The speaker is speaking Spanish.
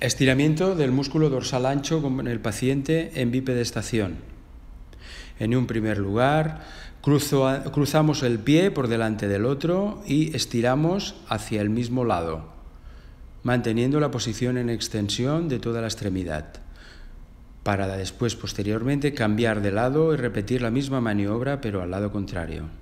Estiramiento del músculo dorsal ancho con el paciente en bipedestación. En un primer lugar, cruzamos el pie por delante del otro y estiramos hacia el mismo lado, manteniendo la posición en extensión de toda la extremidad, para después posteriormente cambiar de lado y repetir la misma maniobra pero al lado contrario.